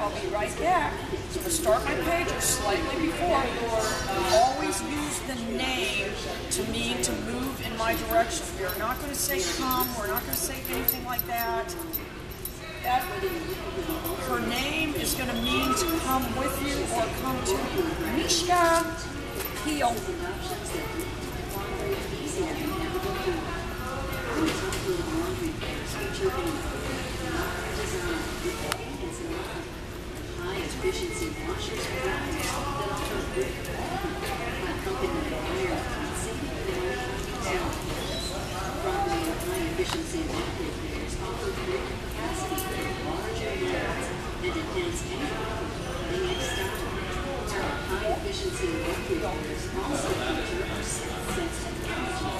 I'll be right back. So to start my pager slightly before, uh, always use the name to mean to move in my direction. We're not going to say come, we're not going to say anything like that. That her name is going to mean to come with you or come to you. Meiska Heel. Efficiency washers dryers that offer helping the buyer save down. Properly and high efficiency laundry cleaners offer great capacity for larger loads and enhance any cutting style. Our high efficiency laundry cleaners also feature sense technology.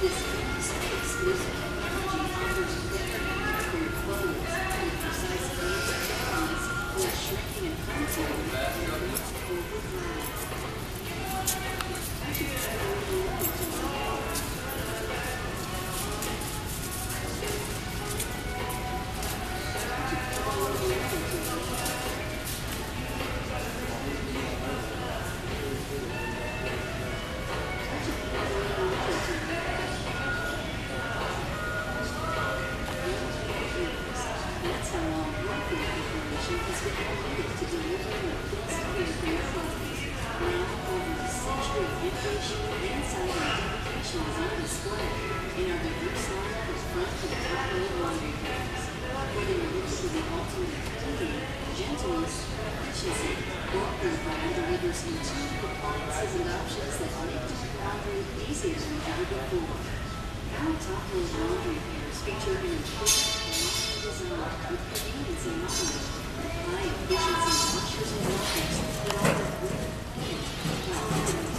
This industry-exclusive technology easier than ever before. Our top-load laundry cleaners feature an Thank you.